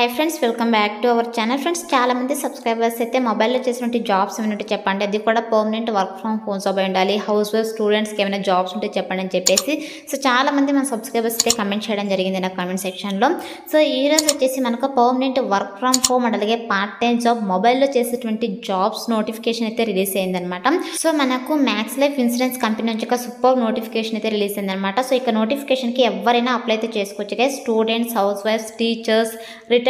Hi friends welcome back to our channel friends చాలా మంది subscribers అయితే మొబైల్లో చేసినటువంటి జాబ్స్ ఏమైనా చెప్పండి. అది కూడా permanent work from homes job ఉండాలి. హౌస్ వైఫ్ స్టూడెంట్స్కి ఏమైనా జాబ్స్ ఉంటే చెప్పండి అని చెప్పేసి. సో చాలా మంది మన సబ్స్క్రైబర్స్ అయితే కమెంట్ చేయడం జరిగింది నా కామెంట్ సెక్షన్లో సో ఈ రోజు వచ్చేసి మనకు permanent work from home and అలాగే పార్ట్ టైం జాబ్ మొబైల్లో చేసేటువంటి జాబ్స్ నోటిఫికేషన్ అయితే రిలీజ్ అయిందనమాట సో మనకు మ్యాక్స్ లైఫ్ ఇన్సూరెన్స్ కంపెనీ నుంచి ఒక సూపర్ నోటిఫికేషన్ అయితే రిలీజ్ అయిందనమాట సో ఇక నోటిఫికేషన్కి ఎవరైనా అప్లై అయితే చేసుకోవచ్చు స్టూడెంట్స్ హౌస్ wives teachers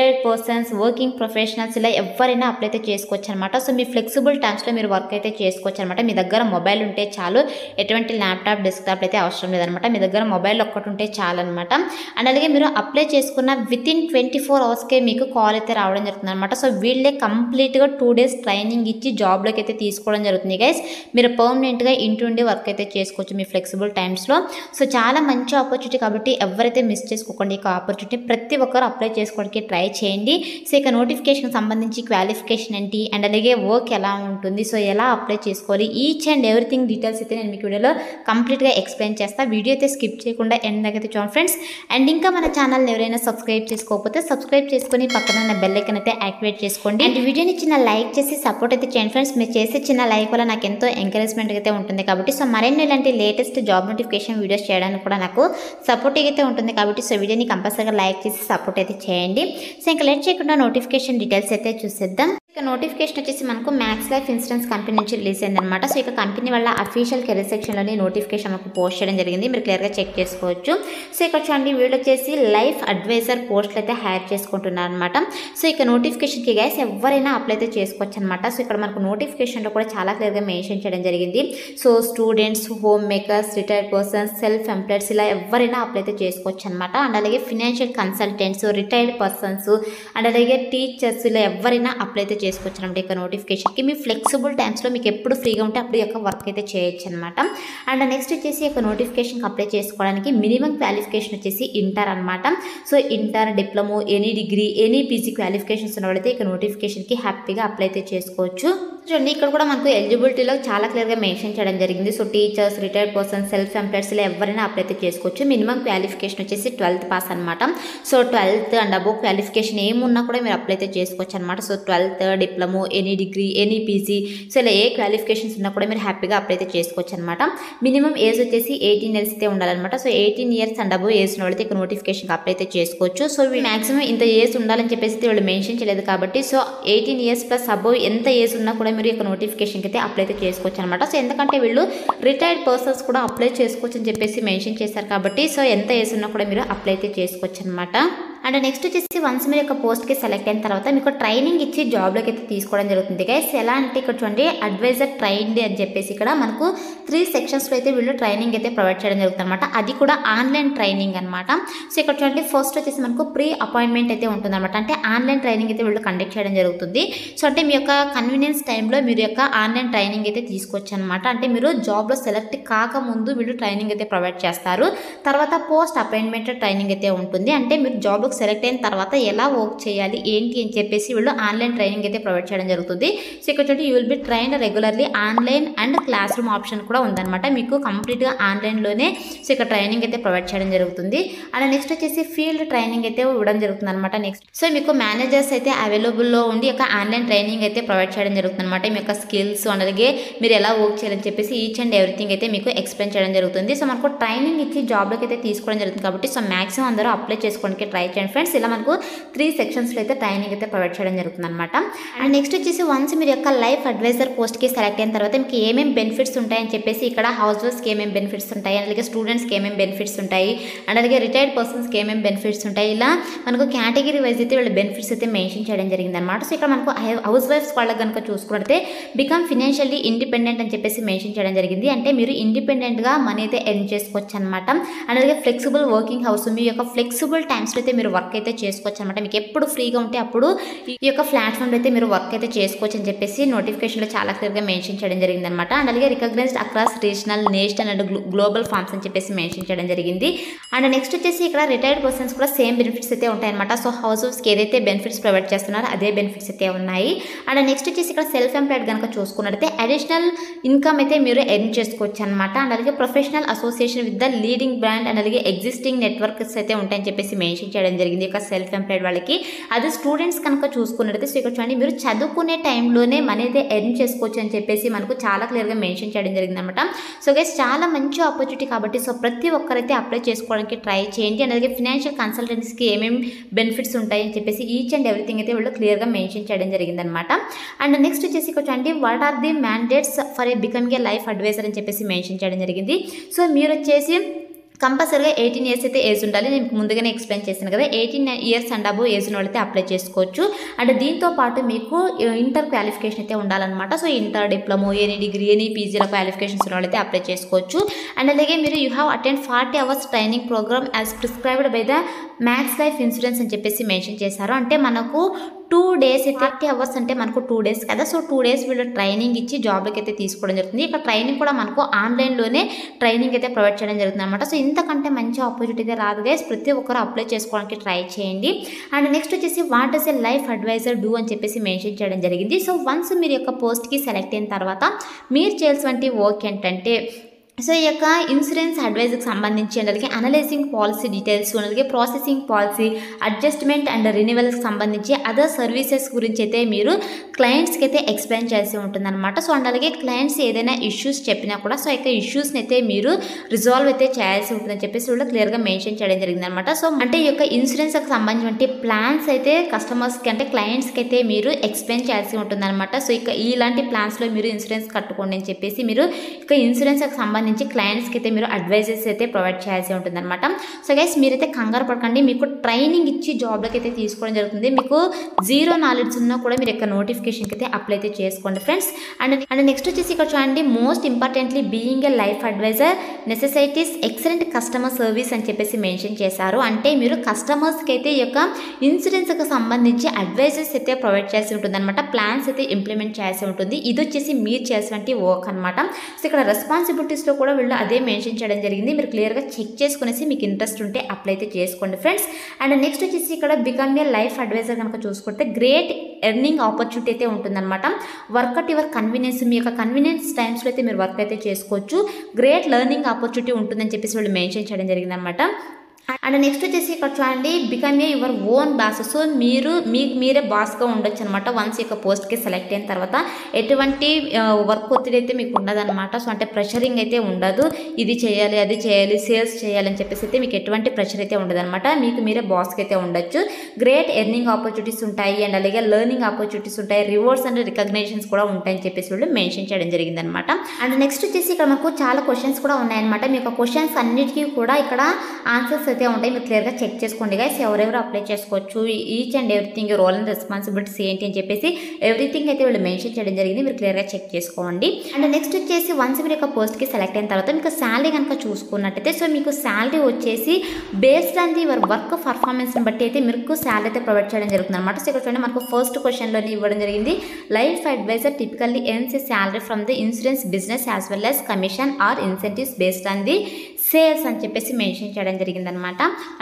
retired persons working professionals ఇలా ఎవరైనా అప్లై అయితే చేసుకోవచ్చు అనమాట సో మీ ఫ్లెక్సిబుల్ టైమ్స్లో మీరు వర్క్ అయితే చేసుకోవచ్చు అనమాట మీ దగ్గర మొబైల్ ఉంటే చాలు. ఎటువంటి ల్యాప్టాప్ డెస్క్టాప్ అయితే అవసరం లేదనమాట. మీ దగ్గర మొబైల్ ఒక్కటి ఉంటే చాలు అనమాట అండ్ అలాగే మీరు అప్లై చేసుకున్న విత్ ఇన్ ట్వంటీ ఫోర్ అవర్స్కే మీకు కాల్ అయితే రావడం జరుగుతుంది అనమాట సో వీళ్ళే కంప్లీట్గా టూ డేస్ ట్రైనింగ్ ఇచ్చి జాబ్లోకి అయితే తీసుకోవడం జరుగుతుంది గైస్. మీరు పర్మనెంట్గా ఇంటి ఉండి వర్క్ అయితే చేసుకోవచ్చు మీ ఫ్లెక్సిబుల్ టైమ్స్లో. సో చాలా మంచి ఆపర్చునిటీ కాబట్టి ఎవరైతే మిస్ చేసుకోకండి ఈ ఆపర్చునిటీ ప్రతి ఒక్కరు అప్లై చేసుకోవడానికి ట్రై చేయండి. సో ఇక నోటిఫికేషన్ సంబంధించి క్వాలిఫికేషన్ ఏంటి? అండ్ అలాగే వర్క్ ఎలా ఉంటుంది? సో ఎలా అప్లై చేసుకోవాలి? ఈచ్ అండ్ ఎవ్రీథింగ్ డీటెయిల్స్ అయితే నేను మీకు వీడియోలో కంప్లీట్గా ఎక్స్ప్లెయిన్ చేస్తాను వీడియో అయితే స్కిప్ చేయకుండా ఎండ్ దగ్గర చూడండి ఫ్రెండ్స్ అండ్ ఇంకా మన ఛానల్ని ఎవరైనా సబ్స్క్రైబ్ చేసుకోకపోతే సబ్స్క్రైబ్ చేసుకొని పక్కన ఉన్న బెల్లైకన్ అయితే యాక్టివేట్ చేసుకోండి. అండ్ వీడియోని చిన్న లైక్ చేసి సపోర్ట్ అయితే చేయండి ఫ్రెండ్స్ మీరు చేసే చిన్న లైక్ వల్ల నాకు ఎంతో ఎంకరేజ్మెంట్ అయితే ఉంటుంది కాబట్టి సో మరెన్నో ఇలాంటి లేటెస్ట్ జాబ్ నోటిఫికేషన్ వీడియోస్ చేయడానికి కూడా నాకు సపోర్ట్ అయితే ఉంటుంది కాబట్టి సో వీడియోని కంపల్సరీగా లైక్ చేసి సపోర్ట్ అయితే చేయండి. సో ఇంకా లేట్ చేయకుండా నోటిఫికేషన్ డీటెయిల్స్ అయితే చూసేద్దాం. ఇక నోటిఫికేషన్ వచ్చేసి మనకు మ్యాక్స్ లైఫ్ ఇన్సూరెన్స్ కంపెనీ నుంచి రిలీజ్ అయిందనమాట సో ఇక కంపెనీ వల్ల అఫీషియల్ కెరీర్ సెక్షన్లోని నోటిఫికేషన్ మనకు పోస్ట్ చేయడం జరిగింది. మీరు క్లియర్గా చెక్ చేసుకోవచ్చు. సో ఇక్కడ చూడండి వీళ్ళు వచ్చేసి లైఫ్ అడ్వైజర్ పోస్టులు అయితే హైర్ చేసుకుంటున్నారు అనమాట సో ఇక నోటిఫికేషన్కి గైస్ ఎవరైనా అప్లై అయితే చేసుకోవచ్చు అనమాట సో ఇక్కడ మనకు నోటిఫికేషన్లో కూడా చాలా క్లియర్గా మెన్షన్ చేయడం జరిగింది. So students homemakers retired persons self employeds ఇలా ఎవరైనా అప్లై అయితే చేసుకోవచ్చు అనమాట అండ్ అలాగే financial consultants retired persons and అలాగే టీచర్స్ ఇలా ఎవరైనా అప్లై అయితే చేసుకోవచ్చు అనమాట ఇక నోటిఫికేషన్కి మీ ఫ్లెక్సిబుల్ టైమ్స్లో మీకు ఎప్పుడు ఫ్రీగా ఉంటే అప్పుడు యొక్క వర్క్ అయితే చేయొచ్చు అనమాట అండ్ నెక్స్ట్ వచ్చేసి యొక్క నోటిఫికేషన్కి అప్లై చేసుకోవడానికి మినిమం క్వాలిఫికేషన్ వచ్చేసి ఇంటర్ అనమాట so inter diploma any degree any PG qualifications ఉన్న ఇక నోటిఫికేషన్కి హ్యాపీగా అప్లై అయితే చేసుకోవచ్చు. చూడండి ఇక్కడ కూడా మనకు ఎలిజిబిలిటీలో చాలా క్లియర్గా మెన్షన్ చేయడం జరిగింది. So teachers retired person self ఎంప్లాయర్స్లో ఎవరైనా అప్లై అయితే చేసుకోవచ్చు. మినిమం క్వాలిఫికేషన్ వచ్చేసి ట్వెల్త్ పాస్ అనమాట so twelfth and above qualification ఏమున్నా కూడా మీరు అప్లై అయితే చేసుకోవచ్చు అనమాట so twelfth diploma any degree any PG so ఇలా ఏ క్వాలిఫికేషన్స్ ఉన్నా కూడా మీరు హ్యాపీగా అప్లై అయితే చేసుకోవచ్చు అనమాట మినిమం ఏజ్ వచ్చేసి ఎయిటీన్ ఇయర్స్ అయితే ఉండాలన్నమాట. So eighteen years and above age ఉన్న వాళ్ళైతే ఇక్కడ నోటిఫికేషన్కి అప్లై అయితే చేసుకోవచ్చు. సో మాక్సిమం ఇంత ఏజ్ ఉండాలని చెప్పేసి వీళ్ళు మెన్షన్ చేయలేదు కాబట్టి so eighteen years plus above ఎంత ఏజ్ ఉన్నా కూడా మీరు ఇక్కడ నోటిఫికేషన్కి అయితే అప్లై అయితే చేసుకోవచ్చు అనమాట సో ఎందుకంటే వీళ్ళు రిటైర్డ్ పర్సన్స్ కూడా అప్లై చేసుకోవచ్చు అని చెప్పేసి మెన్షన్ చేశారు కాబట్టి సో ఎంత ఏజ్ ఉన్నా కూడా మీరు అప్లై అయితే చేసుకోవచ్చు అనమాట అండ్ నెక్స్ట్ వచ్చేసి వన్స్ మీరు యొక్క పోస్ట్కి సెలెక్ట్ అయిన తర్వాత మీకు ట్రైనింగ్ ఇచ్చి జాబ్లోకి అయితే తీసుకోవడం జరుగుతుంది. గైస్ ఎలా అంటే ఇక్కడ చూడండి అడ్వైజర్ ట్రైన్డ్ అని చెప్పేసి ఇక్కడ మనకు త్రీ సెక్షన్స్లో అయితే వీళ్ళు ట్రైనింగ్ అయితే ప్రొవైడ్ చేయడం జరుగుతుంది అనమాట అది కూడా ఆన్లైన్ ట్రైనింగ్ అనమాట సో ఇక్కడ చూడండి ఫస్ట్ వచ్చేసి మనకు ప్రీ అపాయింట్మెంట్ అయితే ఉంటుంది అనమాట అంటే ఆన్లైన్ ట్రైనింగ్ అయితే వీళ్ళు కండక్ట్ చేయడం జరుగుతుంది. సో అంటే మీ యొక్క కన్వీనియన్స్ టైంలో మీరు యొక్క ఆన్లైన్ ట్రైనింగ్ అయితే తీసుకోవచ్చు అనమాట అంటే మీరు జాబ్లో సెలెక్ట్ కాకముందు వీళ్ళు ట్రైనింగ్ అయితే ప్రొవైడ్ చేస్తారు. తర్వాత పోస్ట్ అపాయింట్మెంట్ ట్రైనింగ్ అయితే ఉంటుంది. అంటే మీరు జాబ్ జాబ్లో సెలెక్ట్ అయిన తర్వాత ఎలా వర్క్ చేయాలి ఏంటి అని చెప్పేసి వీళ్ళు ఆన్లైన్ ట్రైనింగ్ అయితే ప్రొవైడ్ చేయడం జరుగుతుంది. సో ఇక్కడ చూడండి you will be train regularly online and classroom option కూడా ఉందన్నమాట. మీకు కంప్లీట్గా ఆన్లైన్లోనే సో ఇక్కడ ట్రైనింగ్ అయితే ప్రొవైడ్ చేయడం జరుగుతుంది. అండ్ నెక్స్ట్ వచ్చేసి ఫీల్డ్ ట్రైనింగ్ అయితే ఇవ్వడం జరుగుతుంది అనమాట నెక్స్ట్ సో మీకు మేనేజర్స్ అయితే అవైలబుల్లో ఉండి యొక్క ఆన్లైన్ ట్రైనింగ్ అయితే ప్రొవైడ్ చేయడం జరుగుతుంది అనమాట మీ యొక్క స్కిల్స్ అలాగే మీరు ఎలా వర్క్ చేయాలని చెప్పేసి ఈచ్ అండ్ ఎవ్రీథింగ్ అయితే మీకు ఎక్స్ప్లెయిన్ చేయడం జరుగుతుంది. సో మనకు ట్రైనింగ్ ఇచ్చి జాబ్లోకి అయితే తీసుకోవడం జరుగుతుంది కాబట్టి సో మాక్సిమం అందరూ అప్లై చేసుకోవడానికి ట్రై చేయండి. ఫ్రెండ్స్ ఇలా మనకు త్రీ సెక్షన్స్లో అయితే ట్రైనింగ్ అయితే ప్రొవైడ్ చేయడం జరుగుతుంది అనమాట అండ్ నెక్స్ట్ వచ్చేసి వన్స్ మీరు యొక్క లైఫ్ అడ్వైజర్ పోస్ట్కి సెలెక్ట్ అయిన తర్వాత మీకు ఏమేమి బెనిఫిట్స్ ఉంటాయని చెప్పేసి ఇక్కడ హౌస్ వైఫ్స్కి ఏమేమి బెనిఫిట్స్ ఉంటాయి అలాగే స్టూడెంట్స్కి ఏమేమి బెనిఫిట్స్ ఉంటాయి అండ్ అలాగే రిటైర్డ్ పర్సన్స్కి ఏమేమి బెనిఫిట్స్ ఉంటాయి ఇలా మనకు కేటగిరీ వైజ్ అయితే వీళ్ళ బెనిఫిట్స్ అయితే మెన్షన్ చేయడం జరిగింది అనమాట సో ఇక్కడ మనకు హౌస్ వైఫ్స్ వాళ్ళకి కనుక చూసుకుంటే బికమ్ ఫినాన్షియల్లీ ఇండిపెండెంట్ అని చెప్పేసి మెన్షన్ చేయడం జరిగింది. అంటే మీరు ఇండిపెండెంట్గా మనీ అయితే ఎర్న్ చేసుకోవచ్చు అనమాట అండ్ అలాగే ఫ్లెక్సిబుల్ వర్కింగ్ హౌస్ మీ యొక్క ఫ్లెక్సిబుల్ టైమ్స్లో అయితే మీరు వర్క్ అయితే చేసుకోవచ్చు అనమాట మీకు ఎప్పుడు ఫ్రీగా ఉంటే అప్పుడు ఈ యొక్క ప్లాట్ఫామ్లో అయితే మీరు వర్క్ అయితే చేసుకోవచ్చు అని చెప్పేసి నోటిఫికేషన్లో చాలా క్లియర్గా మెన్షన్ చేయడం జరిగింది అనమాట అండ్ అలాగే recognized across regional national and global forms అని చెప్పేసి మెన్షన్ చేయడం జరిగింది. అండ్ నెక్స్ట్ వచ్చేసి ఇక్కడ రిటైర్డ్ పర్సన్స్ కూడా సేమ్ బెనిఫిట్స్ అయితే ఉంటాయన్నమాట. సో హౌస్ వైఫ్స్కి ఏదైతే బెనిఫిట్స్ ప్రొవైడ్ చేస్తున్నారో అదే బెనిఫిట్స్ అయితే ఉన్నాయి. అండ్ నెక్స్ట్ వచ్చేసి ఇక్కడ సెల్ఫ్ ఎంప్లాయిడ్ కనుక చూసుకున్నట్టయితే అడిషనల్ ఇన్కమ్ అయితే మీరు ఎర్న్ చేసుకోవచ్చు అనమాట అండ్ అలాగే professional association with the leading brand and అలాగే ఎగ్జిస్టింగ్ నెట్వర్క్స్ అయితే ఉంటాయని చెప్పేసి మెన్షన్ చేయడం జరిగింది. ఇక సెల్ఫ్ ఎంప్లాయిడ్ వాళ్ళకి. అది స్టూడెంట్స్ కనుక చూసుకున్నట్టయితే సో ఇక్కడ చూడండి మీరు చదువుకునే టైంలోనే మనీ అయితే ఎర్న్ చేసుకోవచ్చు అని చెప్పేసి మనకు చాలా క్లియర్గా మెన్షన్ చేయడం జరిగింది అనమాట సో గైస్ చాలా మంచి ఆపర్చునిటీ కాబట్టి సో ప్రతి ఒక్కరైతే అప్లై చేసుకోవడానికి ట్రై చేయండి. అండ్ అలాగే ఫినాన్షియల్ కన్సల్టెన్సీకి ఏమేమి బెనిఫిట్స్ ఉంటాయని చెప్పేసి ఈచ్ అండ్ ఎవ్రీథింగ్ అయితే వీళ్ళు క్లియర్గా మెన్షన్ చేయడం జరిగిందనమాట అండ్ నెక్స్ట్ వచ్చేసి ఇక్కడ చూడండి what are the mandates for a becoming a life advisor అని చెప్పేసి మెన్షన్ చేయడం జరిగింది. సో మీరు వచ్చేసి కంపల్సరీగా ఎయిటీన్ ఇయర్స్ అయితే ఏజ్ ఉండాలి. నేను ముందుగానే ఎక్స్ప్లెయిన్ చేశాను కదా eighteen years and above age ఉన్న వాళ్ళైతే అప్లై చేసుకోవచ్చు. అండ్ దీంతో పాటు మీకు ఇంటర్ క్వాలిఫికేషన్ అయితే ఉండాలన్నమాట. So inter diploma any degree any పీజీల qualifications ఉన్న వాళ్ళైతే అప్లై చేసుకోవచ్చు. అండ్ అలాగే మీరు you have attend forty hours training program as prescribed by the Max Life Insurance అని చెప్పేసి మెన్షన్ చేశారు. అంటే మనకు టూ డేస్ అయితే థర్టీ అవర్స్ అంటే మనకు టూ డేస్ కదా. సో టూ డేస్ వీళ్ళు ట్రైనింగ్ ఇచ్చి జాబ్లకి అయితే తీసుకోవడం జరుగుతుంది. ఇక్కడ ట్రైనింగ్ కూడా మనకు ఆన్లైన్లోనే ట్రైనింగ్ అయితే ప్రొవైడ్ చేయడం జరుగుతుంది అనమాట సో ఇంతకంటే మంచి ఆపర్చునిటీ అయితే రాదు గైస్. ప్రతి ఒక్కరు అప్లై చేసుకోవడానికి ట్రై చేయండి. అండ్ నెక్స్ట్ వచ్చేసి what is a life advisor do అని చెప్పేసి మెన్షన్ చేయడం జరిగింది. సో వన్స్ మీరు యొక్క పోస్ట్కి సెలెక్ట్ అయిన తర్వాత మీరు చేయాల్సిన వర్క్ ఏంటంటే సో ఈ యొక్క ఇన్సూరెన్స్ అడ్వైజ్కి సంబంధించి అలాగే అనలైజింగ్ పాలసీ డీటెయిల్స్ అలాగే ప్రాసెసింగ్ పాలసీ అడ్జస్ట్మెంట్ అండ్ రెన్యువల్కి సంబంధించి అదర్ సర్వీసెస్ గురించి అయితే మీరు క్లయింట్స్కి అయితే ఎక్స్ప్లెయిన్ చేసి ఉంటుందన్నమాట. సో అండ్ అలాగే క్లయింట్స్ ఏదైనా ఇష్యూస్ చెప్పినా కూడా సో యొక్క ఇష్యూస్ని అయితే మీరు రిజాల్వ్ అయితే చేయాల్సి ఉంటుందని చెప్పేసి కూడా క్లియర్గా మెన్షన్ చేయడం జరిగిందనమాట సో అంటే ఈ యొక్క ఇన్సూరెన్స్కి సంబంధించిన ప్లాన్స్ అయితే కస్టమర్స్కి అంటే క్లయింట్స్కి అయితే మీరు ఎక్స్ప్లెయిన్ చేయాల్సి ఉంటుందన్నమాట. సో ఇక ఇలాంటి ప్లాన్స్లో మీరు ఇన్సూరెన్స్ కట్టుకోండి అని చెప్పేసి మీరు ఇక ఇన్సూరెన్స్కి సంబంధించి క్లయింట్స్కి అయితే మీరు అడ్వైజెస్ అయితే ప్రొవైడ్ చేయాల్సి ఉంటుందన్నమాట. సో గైస్ మీరైతే కంగారు పడకండి. మీకు ట్రైనింగ్ ఇచ్చి జాబ్లోకి అయితే తీసుకోవడం జరుగుతుంది. మీకు జీరో నాలెడ్జ్ ఉన్నా కూడా మీరు ఇక్కడ నోటిఫికేషన్కి అయితే అప్లై అయితే చేసుకోండి ఫ్రెండ్స్ అండ్ అండ్ నెక్స్ట్ వచ్చేసి ఇక్కడ చూడండి. Most importantly being a life advisor necessitates excellent customer service అని చెప్పేసి మెన్షన్ చేశారు. అంటే మీరు కస్టమర్స్కి అయితే ఈ యొక్క ఇన్సూరెన్స్కి సంబంధించి అడ్వైజెస్ అయితే ప్రొవైడ్ చేసి ఉంటుంది అనమాట ప్లాన్స్ అయితే ఇంప్లిమెంట్ చేయాల్సి ఉంటుంది. ఇది వచ్చేసి మీరు చేసినటువంటి వర్క్ అనమాట సో ఇక్కడ రెస్పాన్సిబిలిటీస్లో కూడా వీళ్ళు అదే మెన్షన్ చేయడం జరిగింది. మీరు క్లియర్గా చెక్ చేసుకునేసి మీకు ఇంట్రెస్ట్ ఉంటే అప్లై అయితే చేసుకోండి ఫ్రెండ్స్ అండ్ నెక్స్ట్ వచ్చేసి ఇక్కడ బికమ్ ఏ లైఫ్ అడ్వైజర్ కనుక చూసుకుంటే గ్రేట్ ఎర్నింగ్ ఆపర్చునిటీ అయితే ఉంటుందన్నమాట. వర్క్ అట్ యువర్ కన్వీనియన్స్ మీ యొక్క కన్వీనియన్స్ టైమ్స్లో అయితే మీరు వర్క్ అయితే చేసుకోవచ్చు. గ్రేట్ లెర్నింగ్ ఆపర్చునిటీ ఉంటుందని చెప్పేసి వాళ్ళు మెన్షన్ చేయడం జరిగిందనమాట అండ్ నెక్స్ట్ వచ్చేసి ఇక్కడ చూడండి become a your own boss. So మీరు మీకు మీరే బాస్గా ఉండొచ్చు అనమాట వన్స్ యొక్క పోస్ట్కి సెలెక్ట్ అయిన తర్వాత. ఎటువంటి వర్క్ ఒత్తిడి అయితే మీకు ఉండదన్నమాట. సో అంటే ప్రెషరింగ్ అయితే ఉండదు. ఇది చేయాలి అది చేయాలి సేల్స్ చేయాలి అని చెప్పేసి అయితే మీకు ఎటువంటి ప్రెషర్ అయితే ఉండదన్నమాట. మీకు మీరే బాస్కి అయితే ఉండొచ్చు. గ్రేట్ ఎర్నింగ్ ఆపర్చునిటీస్ ఉంటాయి అండ్ అలాగే లెర్నింగ్ ఆపర్చునిటీస్ ఉంటాయి. రివార్డ్స్ అండ్ రికగ్నేషన్స్ కూడా ఉంటాయని చెప్పేసి వాళ్ళు మెన్షన్ చేయడం జరిగిందనమాట అండ్ నెక్స్ట్ వచ్చేసి ఇక్కడ మనకు చాలా క్వశ్చన్స్ కూడా ఉన్నాయన్నమాట. మీ క్వశ్చన్స్ అన్నిటికీ కూడా ఇక్కడ ఆన్సర్స్ అయితే ఉంటాయి మీరు క్లియర్గా చెక్ చేసుకోండి గైస్ ఎవరెవరు అప్లై చేసుకోవచ్చు each and everything role and responsibilities ఏంటి అని చెప్పేసి ఎవ్రీథింగ్ అయితే వీళ్ళు మెన్షన్ చేయడం జరిగింది. మీరు క్లియర్గా చెక్ చేసుకోండి. అండ్ నెక్స్ట్ వచ్చేసి వన్స్ మీరు యొక్క పోస్ట్కి సెలెక్ట్ అయిన తర్వాత మీకు శాలరీ కనుక చూసుకున్నట్టయితే సో మీకు శాలరీ వచ్చేసి based on the your work పర్ఫార్మెన్స్ని బట్టి అయితే మీకు శాలరీ అయితే ప్రొవైడ్ చేయడం జరుగుతుంది అనమాట సో ఇక్కడ చూడండి మనకు ఫస్ట్ క్వశ్చన్లోనే ఇవ్వడం జరిగింది. Life advisor typically earns salary from the insurance business as well as commission or incentives based on the sales అని చెప్పేసి మెన్షన్ చేయడం జరిగిందనమాట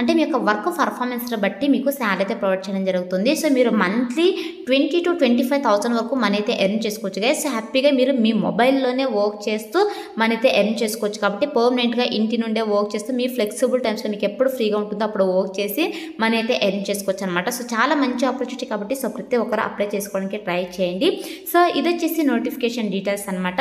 అంటే మీ యొక్క వర్క్ పర్ఫార్మెన్స్ని బట్టి మీకు శాలరీ అయితే ప్రొవైడ్ చేయడం జరుగుతుంది. సో మీరు monthly twenty two twenty five thousand వరకు మనీ అయితే ఎర్న్ చేసుకోవచ్చు గైస్. హ్యాపీగా మీరు మీ మొబైల్లోనే వర్క్ చేస్తూ మనీ అయితే ఎర్న్ చేసుకోవచ్చు. కాబట్టి పర్మనెంట్గా ఇంటి నుండే వర్క్ చేస్తూ మీ ఫ్లెక్సిబుల్ టైమ్స్లో మీకు ఎప్పుడు ఫ్రీగా ఉంటుందో అప్పుడు వర్క్ చేసి మనీ అయితే ఎర్న్ చేసుకోవచ్చు అనమాట సో చాలా మంచి ఆపర్చునిటీ కాబట్టి సో ప్రతి ఒక్కరు అప్లై చేసుకోవడానికి ట్రై చేయండి. సో ఇది వచ్చేసి నోటిఫికేషన్ డీటెయిల్స్ అనమాట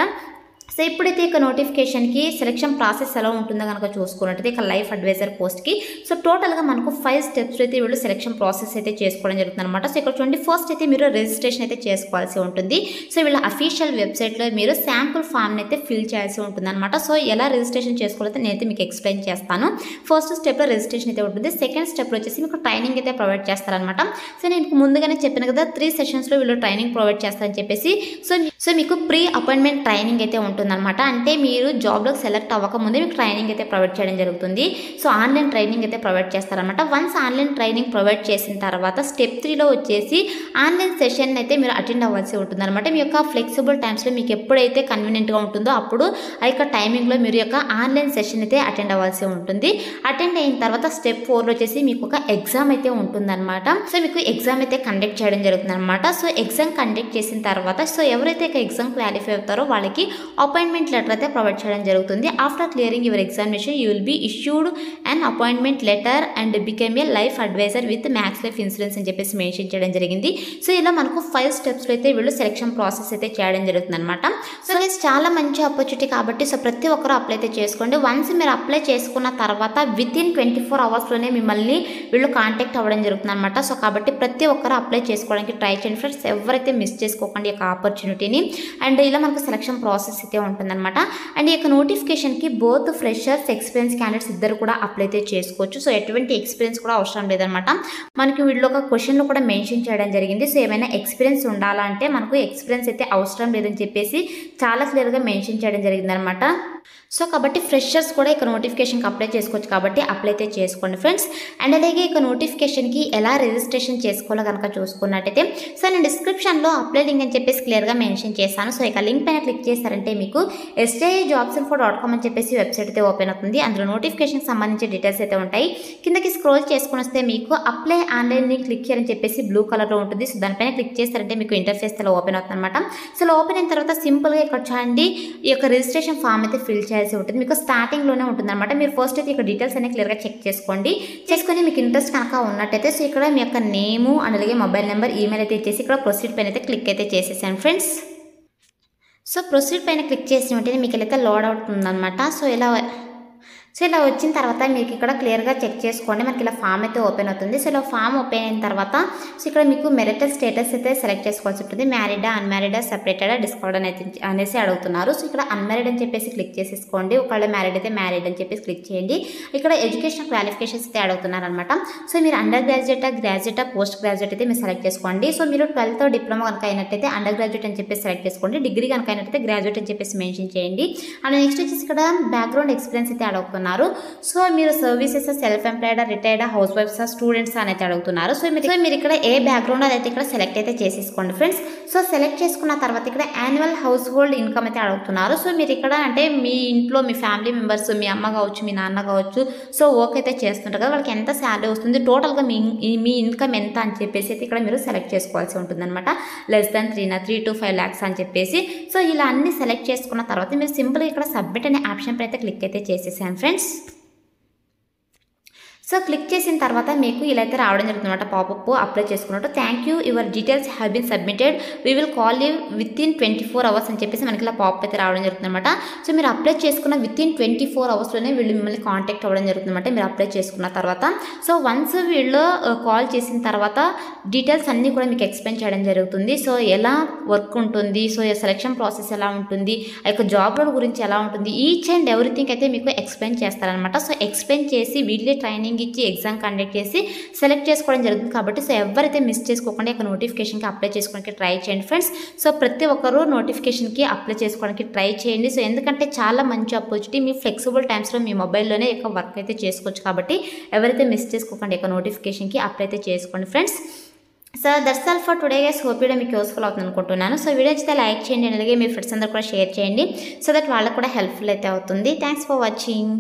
సో ఇప్పుడైతే ఇక నోటిఫికేషన్కి సెలక్షన్ ప్రాసెస్ ఎలా ఉంటుందో కనుక చూసుకున్నట్టయితే ఇక లైఫ్ అడ్వైజర్ పోస్ట్కి. సో టోటల్గా మనకు ఫైవ్ స్టెప్స్ అయితే వీళ్ళు సెలక్షన్ ప్రాసెస్ అయితే చేసుకోవడం జరుగుతుంది అనమాట సో ఇక్కడ చూడండి ఫస్ట్ అయితే మీరు రిజిస్ట్రేషన్ అయితే చేసుకోవాల్సి ఉంటుంది. సో వీళ్ళ అఫీషియల్ వెబ్సైట్లో మీరు శాంపుల్ ఫామ్ని అయితే ఫిల్ చేయాల్సి ఉంటుంది అనమాట సో ఎలా రిజిస్ట్రేషన్ చేసుకోవాలో నేనైతే మీకు ఎక్స్ప్లెయిన్ చేస్తాను. ఫస్ట్ స్టెప్లో రిజిస్ట్రేషన్ అయితే ఉంటుంది. సెకండ్ స్టెప్లో వచ్చేసి మీకు ట్రైనింగ్ అయితే ప్రొవైడ్ చేస్తారనమాట సో నేను ముందుగానే చెప్పాను కదా త్రీ సెషన్స్లో వీళ్ళు ట్రైనింగ్ ప్రొవైడ్ చేస్తారని చెప్పేసి. సో సో మీకు ప్రీ అపాయింట్మెంట్ ట్రైనింగ్ అయితే ఉంటుందన్నమాట. అంటే మీరు జాబ్లోకి సెలెక్ట్ అవ్వకముందే మీకు ట్రైనింగ్ అయితే ప్రొవైడ్ చేయడం జరుగుతుంది. సో ఆన్లైన్ ట్రైనింగ్ అయితే ప్రొవైడ్ చేస్తారనమాట వన్స్ ఆన్లైన్ ట్రైనింగ్ ప్రొవైడ్ చేసిన తర్వాత స్టెప్ త్రీలో వచ్చేసి ఆన్లైన్ సెషన్ అయితే మీరు అటెండ్ అవ్వాల్సి ఉంటుందన్నమాట. మీ యొక్క ఫ్లెక్సిబుల్ టైమ్స్లో మీకు ఎప్పుడైతే కన్వీనియంట్గా ఉంటుందో అప్పుడు ఆ యొక్క టైమింగ్లో మీరు యొక్క ఆన్లైన్ సెషన్ అయితే అటెండ్ అవ్వాల్సి ఉంటుంది. అటెండ్ అయిన తర్వాత స్టెప్ ఫోర్లో వచ్చేసి మీకు ఒక ఎగ్జామ్ అయితే ఉంటుందన్నమాట. సో మీకు ఎగ్జామ్ అయితే కండక్ట్ చేయడం జరుగుతుందన్నమాట. సో ఎగ్జామ్ కండక్ట్ చేసిన తర్వాత సో ఎవరైతే ఎగ్జామ్ క్వాలిఫై అవుతారో వాళ్ళకి అపాయింట్మెంట్ లెటర్ అయితే ప్రొవైడ్ చేయడం జరుగుతుంది. After clearing your examination you will be issued and appointment letter and became a life advisor with Max Life Insurance అని చెప్పేసి మెన్షన్ చేయడం జరిగింది. సో ఇలా మనకు ఫైవ్ స్టెప్స్లో అయితే వీళ్ళు సెలెక్షన్ ప్రాసెస్ అయితే చేయడం జరుగుతుంది అనమాట సో గైస్ చాలా మంచి ఆపర్చునిటీ కాబట్టి సో ప్రతి ఒక్కరు అప్లై అయితే చేసుకోండి. వన్స్ మీరు అప్లై చేసుకున్న తర్వాత విత్ ఇన్ ట్వంటీ ఫోర్ అవర్స్లోనే మిమ్మల్ని వీళ్ళు కాంటాక్ట్ అవ్వడం జరుగుతుంది అనమాట సో కాబట్టి ప్రతి ఒక్కరు అప్లై చేసుకోవడానికి ట్రై చేయండి. ఫ్రెండ్స్ ఎవరైతే మిస్ చేసుకోకండి ఈ యొక్క ఆపర్చునిటీని అండ్ ఇలా మనకు సెలక్షన్ ప్రాసెస్ అయితే ఉంటుందన్నమాట. అండ్ ఈ యొక్క నోటిఫికేషన్కి బోత్ ఫ్రెషర్స్ ఎక్స్పీరియన్స్ క్యాండిడేట్స్ ఇద్దరు కూడా అప్లై అయితే చేసుకోవచ్చు. సో ఎటువంటి ఎక్స్పీరియన్స్ కూడా అవసరం లేదనమాట మనకి వీళ్ళు ఒక క్వశ్చన్లు కూడా మెన్షన్ చేయడం జరిగింది. సో ఏమైనా ఎక్స్పీరియన్స్ ఉండాలంటే మనకు ఎక్స్పీరియన్స్ అయితే అవసరం లేదని చెప్పేసి చాలా క్లియర్గా మెన్షన్ చేయడం జరిగిందనమాట సో కాబట్టి ఫ్రెషర్స్ కూడా ఇక నోటిఫికేషన్కి అప్లై చేసుకోవచ్చు కాబట్టి అప్లై అయితే చేసుకోండి ఫ్రెండ్స్ అండ్ అలాగే ఇక నోటిఫికేషన్కి ఎలా రిజిస్ట్రేషన్ చేసుకోవాలో కనుక చూసుకున్నట్టయితే సో నేను డిస్క్రిప్షన్లో అప్లై లింక్ అని చెప్పేసి క్లియర్గా మెన్షన్ చేశాను. సో ఇక లింక్ పైన క్లిక్ చేశారంటే మీకు SJI jobs info dot com అని చెప్పేసి వెబ్సైట్ అయితే ఓపెన్ అవుతుంది. అందులో నోటిఫికేషన్కి సంబంధించిన డీటెయిల్స్ అయితే ఉంటాయి. కిందకి స్క్రోల్ చేసుకుని వస్తే మీకు అప్లై ఆన్లైన్ లింక్ క్లిక్ చేయాలని చెప్పేసి బ్లూ కలర్లో ఉంటుంది. సో దానిపైన క్లిక్ చేస్తారంటే మీకు ఇంటర్ఫేస్ అలా ఓపెన్ అవుతుంది అనమాట సో ఓపెన్ అయిన తర్వాత సింపుల్గా ఇక్కడ చూడండి. ఈ యొక్క రిజిస్ట్రేషన్ ఫామ్ అయితే ఫిల్ చేయాల్సి ఉంటుంది. మీకు స్టార్టింగ్లోనే ఉంటుంది అనమాట మీరు ఫస్ట్ అయితే ఇక్కడ డీటెయిల్స్ అనేవి క్లియర్గా చెక్ చేసుకోండి. చేసుకొని మీకు ఇంట్రెస్ట్ కనుక ఉన్నట్టయితే సో ఇక్కడ మీ యొక్క నేము అండ్ అలాగే మొబైల్ నెంబర్ ఈమెయిల్ అయితే ఇచ్చేసి ఇక్కడ ప్రొసీడ్ పైన అయితే క్లిక్ అయితే చేసేసాను ఫ్రెండ్స్ సో ప్రొసీడ్ పైన క్లిక్ చేసి వెంటనే మీకు అయితే లోడ్ అవుతుందన్నమాట. సో ఇలా సో ఇలా వచ్చిన తర్వాత మీకు ఇక్కడ క్లియర్గా చెక్ చేసుకోండి. మనకి ఇలా ఫామ్ అయితే ఓపెన్ అవుతుంది. సో ఇలా ఫామ్ ఓపెన్ అయిన తర్వాత సో ఇక్కడ మీకు మెరిటల్ స్టేటస్ అయితే సెలెక్ట్ చేసుకోవాల్సి ఉంటుంది. మ్యారీడా అన్మ్యారీడా సపరేటెడా డిస్కౌంట్ అనేది అనేసి అడుగుతున్నారు. సో ఇక్కడ అన్మ్యారీడ్ అని చెప్పేసి క్లిక్ చేసేసుకోండి. ఒకవేళ మ్యారీడ్ అయితే మ్యారీడ్ అని చెప్పేసి క్లిక్ చేయండి. ఇక్కడ ఎడ్యుకేషన్ క్వాలిఫికేషన్స్ అయితే అడుగుతున్నారనమాట సో మీరు అండర్ గ్రాడ్యుయేటా గ్రాడ్యుయేటా పోస్ట్ గ్రాడ్యుయేట్ అయితే మీరు సెలెక్ట్ చేసుకోండి. సో మీరు ట్వెల్త్ డిప్లొమా కనుక అయినట్టయితే అండర్ గ్రాడ్యుయేట్ అని చెప్పేసి సెలెక్ట్ చేసుకోండి. డిగ్రీ కనుక అయినట్టయితే గ్రాడ్యుయేట్ అని చెప్పేసి మెన్షన్ చేయండి. అండ్ నెక్స్ట్ వచ్చేసి ఇక్కడ బ్యాక్గ్రౌండ్ ఎక్స్పీరియన్స్ అయితే అడుగుతున్నారు సో మీరు services self employed retired house wives students అనేది అడుగుతున్నారు. సో మీరు సో మీరు ఇక్కడ ఏ బ్యాక్గ్రౌండ్ అదైతే ఇక్కడ సెలెక్ట్ అయితే చేసేసుకోండి ఫ్రెండ్స్ సో సెలెక్ట్ చేసుకున్న తర్వాత ఇక్కడ యాన్యువల్ హౌస్ హోల్డ్ ఇన్కమ్ అయితే అడుగుతున్నారు. సో మీరు ఇక్కడ అంటే మీ ఇంట్లో మీ ఫ్యామిలీ మెంబర్స్ మీ అమ్మ కావచ్చు మీ నాన్న కావచ్చు సో వర్క్ అయితే చేస్తుంటారు కదా వాళ్ళకి ఎంత శాలరీ వస్తుంది? టోటల్గా మీ మీ ఇన్కమ్ ఎంత అని చెప్పేసి అయితే ఇక్కడ మీరు సెలెక్ట్ చేసుకోవాల్సి ఉంటుందన్నమాట. లెస్ దాన్ త్రీ నా త్రీ టు ఫైవ్ ల్యాక్స్ అని చెప్పేసి. సో ఇలా అన్ని సెలెక్ట్ చేసుకున్న తర్వాత మీరు సింపుల్గా ఇక్కడ సబ్మిట్ అనే ఆప్షన్ పై అయితే క్లిక్ అయితే చేసేసాను ఫ్రెండ్స్ mais. సో క్లిక్ చేసిన తర్వాత మీకు ఇలా అయితే రావడం జరుగుతుంది అనమాట పాపప్ అప్లై చేసుకున్నట్టు. Thank you your details have been submitted we will call you within twenty four hours అని చెప్పేసి మనకి ఇలా పాపప్ అయితే రావడం జరుగుతుంది అనమాట సో మీరు అప్లై చేసుకున్న విత్ ఇన్ ట్వంటీ ఫోర్ అవర్స్లోనే వీళ్ళు మిమ్మల్ని కాంటాక్ట్ అవ్వడం జరుగుతుంది అనమాట మీరు అప్లై చేసుకున్న తర్వాత. సో వన్స్ వీళ్ళు uh, కాల్ చేసిన తర్వాత డీటెయిల్స్ అన్నీ కూడా మీకు ఎక్స్ప్లెయిన్ చేయడం జరుగుతుంది. సో ఎలా వర్క్ ఉంటుంది? సో సెలక్షన్ ప్రాసెస్ ఎలా ఉంటుంది? ఆ యొక్క జాబ్ రోల్ గురించి ఎలా ఉంటుంది? ఈచ్ అండ్ ఎవ్రీథింగ్ అయితే మీకు ఎక్స్ప్లెయిన్ చేస్తారనమాట సో ఎక్స్ప్లెయిన్ చేసి వీళ్ళే ట్రైనింగ్ ఇచ్చి ఎగ్జామ్ కండక్ట్ చేసి సెలెక్ట్ చేసుకోవడం జరుగుతుంది. కాబట్టి సో ఎవరైతే మిస్ చేసుకోకుండా ఇక నోటిఫికేషన్కి అప్లై చేసుకోవడానికి ట్రై చేయండి ఫ్రెండ్స్ సో ప్రతి ఒక్కరూ నోటిఫికేషన్కి అప్లై చేసుకోవడానికి ట్రై చేయండి. సో ఎందుకంటే చాలా మంచి ఆపర్చునిటీ మీ ఫ్లెక్సిబుల్ టైమ్స్లో మీ మొబైల్లోనే ఇక వర్క్ అయితే చేసుకోవచ్చు. కాబట్టి ఎవరైతే మిస్ చేసుకోకుండా ఇక నోటిఫికేషన్కి అప్లై అయితే చేసుకోండి friends so that's all for today guys hope video మీకు యూస్ఫుల్ అవుతుంది అనుకుంటున్నాను. సో వీడియో అయితే లైక్ చేయండి. అలాగే మీ ఫ్రెండ్స్ అందరూ కూడా షేర్ చేయండి. సో దట్ వాళ్ళకు కూడా హెల్ప్ఫుల్ అయితే అవుతుంది. Thanks for watching